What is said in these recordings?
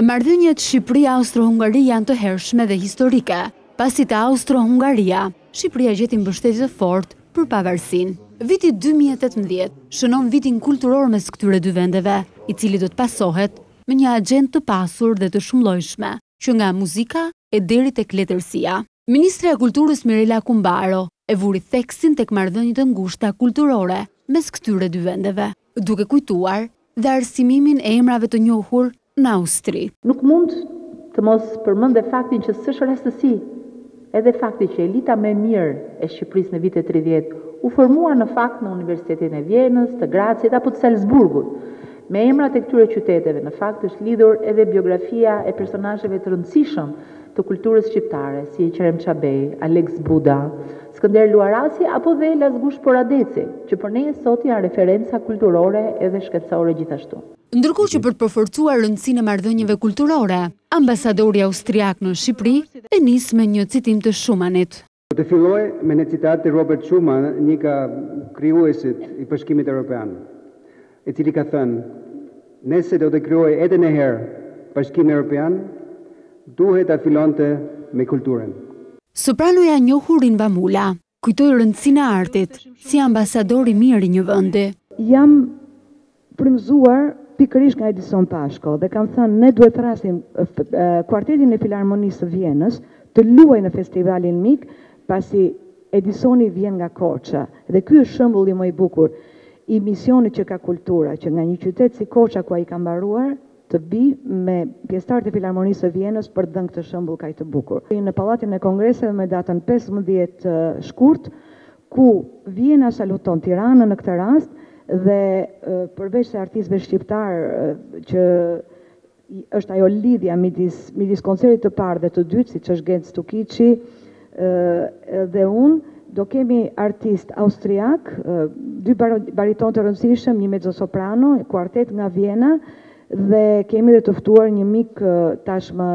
Marrëdhëniet Shqipëri-Austro-Hungari janë të hershme dhe historike, pasi te Austro-Hungaria, Shqipëria gjeti mbështetje të fortë për pavarësinë. Viti dy mijë e tetëmbëdhjetë shënon vitin kulturor mes këtyre dy vendeve, i cili do të pasohet me një axhendë të pasur dhe të shumëllojshme, që nga muzika e deri tek letërsia. Ministrja e Kulturës Mirela Kumbaro e vuri theksin tek marrëdhëniet e ngushta kulturore mes këtyre dy vendeve, duke kujtuar dhe arsimimin e emrave të njohur në Austri. Nuk mund të mos përmend faktin që s'është rastësi edhe fakti që elita më e mirë e Shqipërisë në vitet tridhjetë u formua në fakt në Universitetin e Vjenës, të Gracit apo të Salzburgut. Me emrat e këtyre qyteteve në fakt është lidhur edhe biografia e personazheve të rëndësishëm të kulturës shqiptare, si Eqrem Çabej, Aleks Buda, Skënder Luarasi apo dhe Lasgush Poradeci, që për ne sot janë referenca kulturore edhe shkencore gjithashtu. Ndërkohë që për të përforcuar rëndësinë e marrëdhënieve kulturore, ambasadori austriak në Shqipëri e nis me një citim të Shumanit. Do të filloj me një citat të Robert Schuman, një nga krijuesit i Bashkimit Europian, i cili ka thënë, Nëse do të krijoj edhe një herë Bashkimin Europian, duhet ta fillonte me kulturën. Sopranoja e njohur Inva Mula, kujtoi rëndësinë e artit, si ambasador i mirë i një vendi. Jam frymëzuar pikërisht nga Edison Pashko dhe kam thënë ne duhet të thrasim kuartetin e Filarmonisë së Vjenës të luajë në festivalin MIK, pasi Edisoni vjen nga Korça dhe ky është shembulli më i bukur i misionit që ka kultura, që nga një qytet si Korça ku ai ka mbaruar, të vijë me pjesëtarët e Filarmonisë së Vjenës për të dhënë këtë shembull kaq të bukur. Në Pallatin e Kongreseve me datën pesëmbëdhjetë shkurt, ku Vjena saluton Tiranën në këtë rast dhe përveç se artistëve shqiptarë që është ajo lidhja midis midis koncertit të parë dhe të dytë, siç është Genc Tukiçi dhe unë, do kemi artistë austriakë, dy baritonë të rëndësishëm, një mezzosoprano, kuartet nga Vjena dhe kemi dhe të ftuar një mik tashmë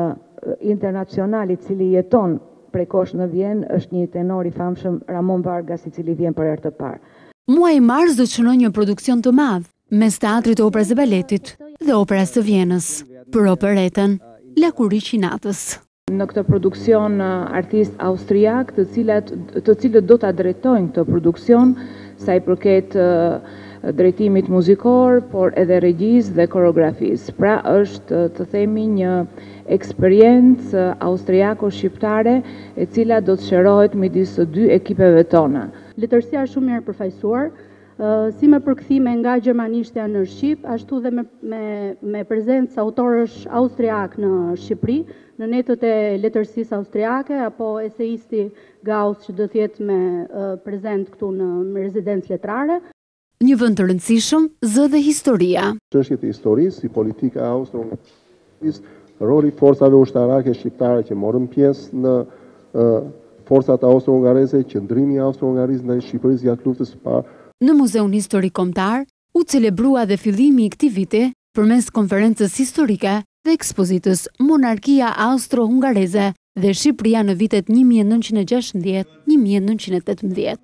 internacional i cili jeton Prej kohësh në Vjenë është një tenor i famshëm, Ramon Vargas, i cili vjen për herë të parë. Muaji mars do të shënojë një produksion të madh mes Teatrit të Operës dhe Baletit dhe Operasë së Vjenës, për operetën Lakuriqi i natës. Në këtë produksion artistë austriakë, të cilët do ta drejtojnë këtë produksion, sa i përket drejtimit muzikor, por edhe regjisë dhe koreografisë. Pra është, të themi, një Eksperiencë austriako-shqiptare e cila do të sherohet midis të dy ekipeve tona. Letërsia është shumë mirë e përfaqësuar, si me përkthime nga gjermanishtja në shqip, ashtu dhe me me prezencë autorësh austriakë në Shqipëri, në netët e letërsisë austriake, apo eseisti Gauss që do të jetë me prezent këtu në rezidencë letrare. Një vend të rëndësishëm, zë dhe historia. Çështjet e historisë, si politika e Austro-Hungarisë, roli i forcave ushtarake shqiptare që morën pjesë në forcat austro-hungareze, qëndrimi i Austro-Hungarisë ndaj Shqipërisë gjatë Luftës së Parë, Në Muzeun Historik Kombëtar u celebrua dhe fillimi i këtij viti përmes konferencës historike dhe ekspozitës Monarkia Austro-Hungareze dhe Shqipëria në vitet një mijë e nëntëqind e gjashtëmbëdhjetë, një mijë e nëntëqind e tetëmbëdhjetë.